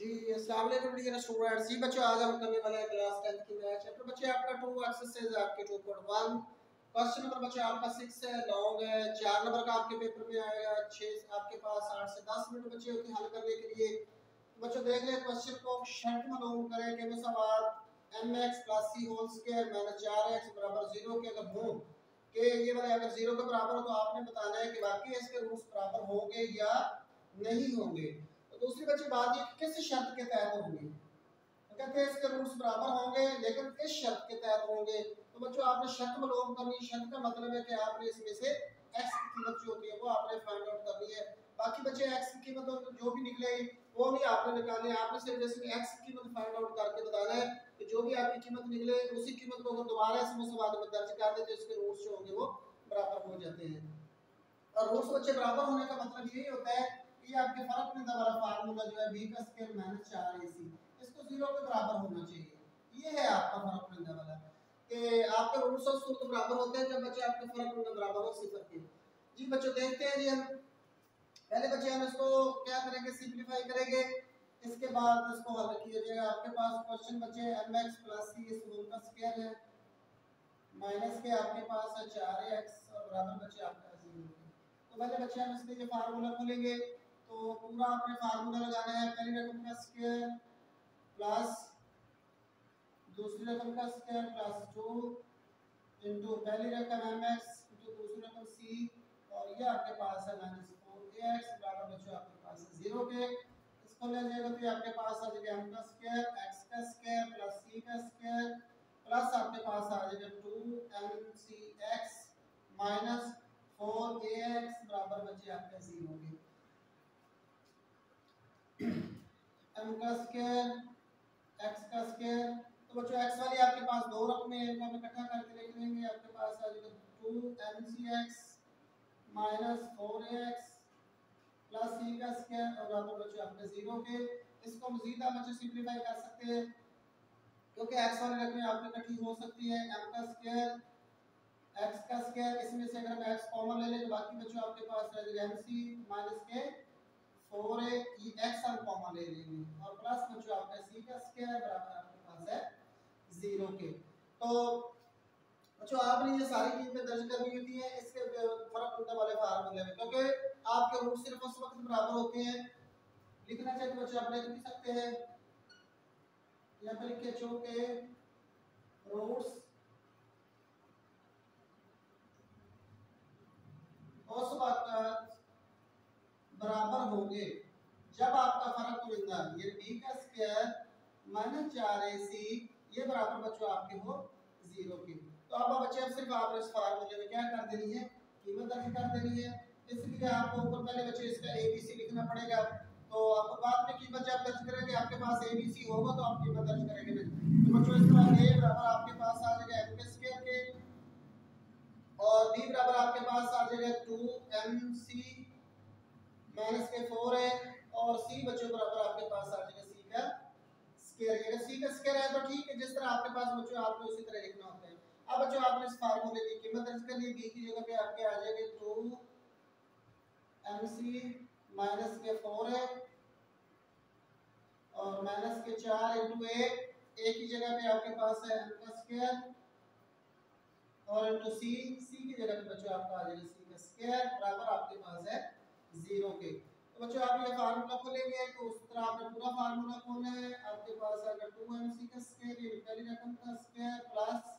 जी students जी बच्चों, आज हम करने वाले हैं क्लास 10 की मैथ चैप्टर बच्चे, आपका 2 एक्सरसाइज आपके 2.1 क्वेश्चन नंबर बच्चे, आपका 6 है लॉन्ग है। 4 नंबर का आपके पेपर में आएगा। 6 आपके पास 8 से 10 मिनट बच्चे होते हल करने के लिए। तो बच्चों, देख लें क्वेश्चन को शर्त मालूम करें। कि मैं सवाल mx c whole square 4x 0 के अगर हो, कि ये वाले अगर 0 के बराबर हो तो आपने बताना है कि वाकई इसके रूट्स बराबर होंगे या नहीं होंगे। दूसरी बच्ची बात ये किस शर्त के तहत होंगे? तो कहते हैं इसके रूट्स बराबर होंगे, लेकिन किस शर्त के तहत होंगे? तो बच्चों, आपने शर्त मालूम करनी शर्त का मतलब है कि आपने इसमें से x की कीमत जो होती है, वो आपने फाइंड आउट करनी है। बाकी बच्चे x की कीमत जो भी निकलेगी वो नहीं आपने निकालनी आपने सिर्फ़ इसमें x की कीमत फाइंड आउट करके बताना है कि जो भी आपकी कीमत निकले, उसी कीमत को अगर दोबारा इसमें सवाल में दर्ज कर दे तो इसके रूट्स जो होंगे वो बराबर हो जाते हैं। और रूट्स बच्चे बराबर होने का मतलब यही होता है ये आपके फ़र्क में वाला फार्मूला जो है, b का स्क्वायर माइनस 4ac इसको ज़ीरो के बराबर होना चाहिए। ये है आपका फ़र्क में वाला। कि आपके रूट्स और सूत्र बराबर होते हैं, जब बच्चे आपके फ़र्क में बराबर हो सिफर के। जी बच्चों, देखते हैं जी हम। पहले बच्चे हम इसको क्या करेंगे? सिंपलीफाई करेंगे। इसके बाद इसको हल किया जाएगा आपके पास क्वेश्चन बचे mx c इस होल का स्क्वायर है। माइनस के आपके पास है 4x और बराबर बचे आपका 0 तो पहले बच्चे हम इसके लिए फार्मूला खोलेंगे। तो पूरा आपने फार्मूला लगाना है। पहली रकम का स्क्वायर प्लस दूसरी रकम का स्क्वायर प्लस टू इंटू पहली रकम एम एक्स इंटू दूसरी रकम सी और ये आपके पास है माइनस फोर ए एक्स बराबर बच्चों आपके पास है ज़ीरो के। इसको ले जाएगा तो ये आपके पास आ जाएगा एम का स्क्वायर एक्स का स्क्वायर प्लस सी का स्क्वायर प्लस आपके पास आ जाएगा two M C X minus four A X बराबर बचे आपके ज़ीरो के m का स्क्वायर x का स्क्वायर तो बच्चों, x वाली आपके पास दो रकमें हैं, इनको हम इकट्ठा करके लिख लेंगे। आपके पास आ जाएगा 2mcx minus 4ax plus c का स्क्वायर और पर बच्चों, आपके ज़ीरो के। इसको मजीद आप बच्चों सिंपलीफाई कर सकते हैं, क्योंकि x वाली रकमें आपकी इकट्ठी हो सकती है। m का स्क्वायर x का स्क्वायर इसमें से अगर हम x कॉमन ले लें तो बाकी बच्चों, आपके पास रह जाएगा mc माइनस के फोर ए एक्स हम कॉमन ले लेंगे। और प्लस में जो आपका सी का स्क्वायर बराबर आपके पास है ज़ीरो के। तो बच्चों, आपने ये सारी चीज़ें दर्ज करनी होती है, इसके फ़र्क होने वाले फार्मूले में, क्योंकि आपके रूट सिर्फ़ उस वक्त बराबर होते हैं। लिखना चाहिए तो बच्चों आप लिख भी सकते हैं। यहाँ पर लिखे के रूट्स उस वक्त होंगे? जब आपका फ़र्क पुरिंदा ये बी का स्क्वायर माइनस चार ए सी ये बराबर बच्चों आपके हो ज़ीरो की। तो अब बच्चे, अब सिर्फ़ आप इस फार्मूले में क्या कर देनी है? कीमत दर्ज कर देनी है। इसलिए आपको ऊपर पहले बच्चे इसका ए बी सी लिखना पड़ेगा। तो आपको बाद में कीमत जब दर्ज करेंगे, आपके पास ए बी सी होगा तो आप कीमत दर्ज करेंगे तो बच्चों इस तरह ए बराबर आपके पास आ जाएगा एम के स्क्वायर के। और बी बराबर आपके पास आ जाएगा टू एम सी माइनस के फोर है और सी बच्चों बराबर आपके पास आ जाएगा सी का स्क्वायर अगर सी का स्क्वायर है तो ठीक है, जिस तरह आपके पास बच्चों, आपको उसी तरह लिखना होता है। अब बच्चों, आपने इस फार्मूले की कीमत दर्ज कर ली बी की जगह पे आपके आ जाएगा टू एम सी माइनस के फोर है और माइनस के चार इंटू ए ए की जगह पे आपके पास है एम का स्क्वायर और इंटू सी सी की जगह पे बच्चों, आपका आ जाएगा सी का स्क्वायर बराबर आपके पास है ज़ीरो के। तो बच्चों, आप ये फार्मूला खोलेंगे तो उस तरह आपने पूरा फार्मूला खोलना है। आपके पास अगर टू एम सी का स्क्वायर ये पहली रकम का स्क्वायर प्लस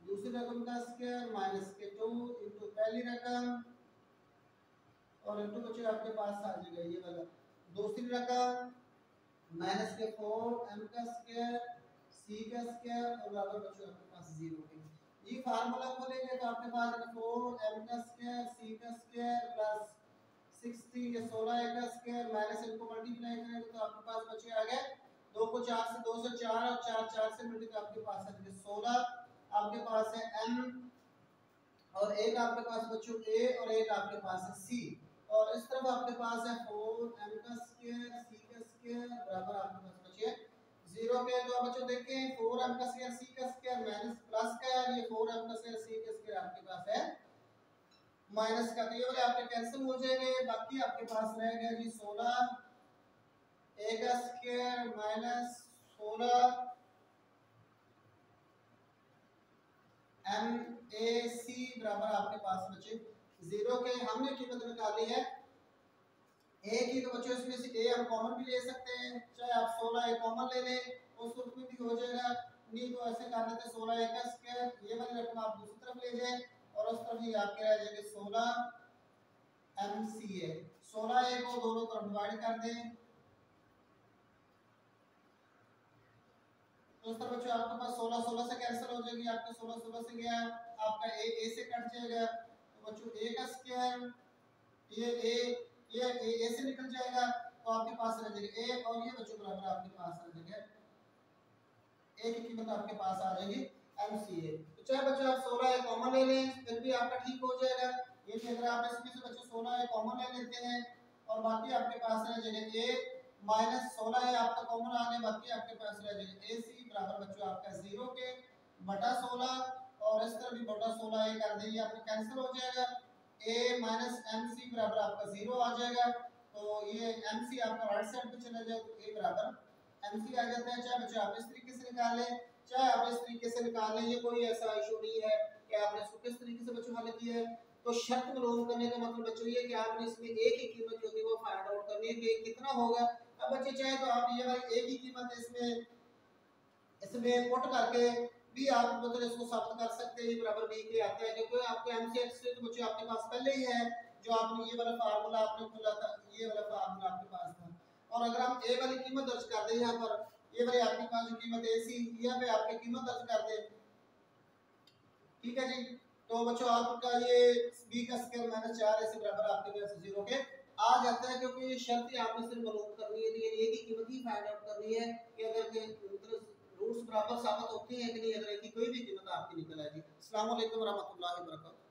दूसरी रकम का स्क्वायर माइनस के टू इंटू पहली रकम। और इंटू बच्चों, आपके पास आ जाएगा ये वाला। दूसरी रकम माइनस के फोर एम का स्क्वायर सी का स्क्वायर और बराबर बच्चों, आपके पास ज़ीरो के। ये फार्मूला खोलेंगे तो आपके पास फोर एम का स्क्वायर सी का स्क्वायर प्लस सिक्सटी ये सोलह ए का स्क्वायर माइनस इनको मल्टीप्लाई करेंगे तो आपके पास बचे आ गए दो को चार से दो से चार और चार चार से मिलकर तो आपके पास है सोलह। आपके पास है एम और एक आपके पास बच्चों ए और एक आपके पास है सी और इस तरफ़ आपके पास है फोर एम का स्क्वायर सी का स्क्वायर बराबर आपके पास बचे ज़ीरो के तो बच्चों देखें फोर एम का स्क्वायर सी का स्क्वायर माइनस प्लस का है, ये फोर एम का स्क्वायर सी का स्क्वायर आपके पास है। माइनस का तो ये वाले आपके कैंसिल हो जाएँगे, बाकी आपके पास रहेगा जी सोलह। ए का स्क्वायर माइनस सोलह। एम ए सी बराबर आपके पास बचे ज़ीरो के हमने कीमत निकाली है। ए की तो बच्चों, इसमें से ए हम कॉमन भी ले सकते हैं। चाहे आप सोलह ए कॉमन ले लें उस रूप में भी हो जाएगा। नहीं तो ऐसे कर लेते सोलह ए का स्क्वायर ये वाली रकम आप दूसरी तरफ़ ले जाए और उस तरफ़ ही आपके रह जाएँगे सोलह एम सी ए सोलह ए को दोनों तरफ़ डिवाइड कर दें। तो उस तरह बच्चों, आपके पास 16 16 से कैंसिल हो जाएगी, आपका 16 16 से गया, आपका ए ए से कट जाएगा। तो बच्चों ए का स्क्वायर ये ए ये ए, ए से निकल जाएगा तो आपके पास रह जाएगा ए और ये बच्चों बराबर आपके पास रह जाएगा ए की कीमत आपके पास आ जाएगी एमसीए तो चाहे बच्चों आप 16 ए कॉमन ले लें फिर भी आपका ठीक हो जाएगा। ये भी अगर आप इसमें से बच्चों 16 ए कॉमन ले लेते हैं और बाकी आपके पास रह जाएगा ए माइनस सोलह है आपका कॉमन आ गया बाकी आपके पास रह जाएगा ए सी बराबर बच्चों आपका ज़ीरो के बटा सोलह और इस तरह भी बटा सोलह ए कर देंगे आपका कैंसिल हो जाएगा। ए माइनस एम सी बराबर आपका ज़ीरो आ जाएगा। तो ये एम सी आपका राइट साइड पे चला जाए तो ए बराबर। एम सी आ जाता है, चाहे बच्चों आप इस तरीके से निकाल, चाहे आप इस तरीके से निकाल, ये कोई ऐसा इशू नहीं है कि आपने इसको किस तरीके से बच्चों हल किया है। तो शर्त मालूम करने का मतलब बच्चों ये कि आपने इसमें एक ही कीमत जो होगी वो फाइंड आउट करनी है कि कितना होगा। अब बच्चे चाहे तो आप ये वाली एक ही कीमत इसमें इसमें पुट करके भी आप मतलब इसको साबित कर सकते हैं बराबर बी के आता है। क्योंकि आपके एमसीएक्स से तो बच्चे, आपके पास पहले ही है, जो आपने ये वाला फार्मूला आपने खोला था, ये वाला फार्मूला आपके पास था। और अगर हम ए वाली कीमत दर्ज कर दें यहाँ पर, ये वाली आपके पास जो कीमत ए सी यहाँ पे आपकी कीमत दर्ज कर दें। ठीक है जी? तो बच्चों, आपका ये बी का स्क्वायर माइनस चार ऐसे बराबर आपके पास ज़ीरो के आ जाता है, क्योंकि ये शर्त आपने सिर्फ़ मालूम करनी है ये की कीमत ही फाइंड आउट करनी है कि अगर के रूट्स बराबर साबित होती हैं कि नहीं? अगर इनकी कोई भी कीमत आपकी निकल आएगी अस्सलाम वालेकुम रहमतुल्लाहि व बरकातहू